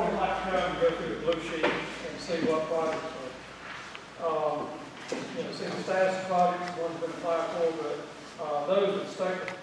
I always like to go through the blue sheet and see what projects are, um, you know, see the status of projects, ones been applied for, but, uh, those that state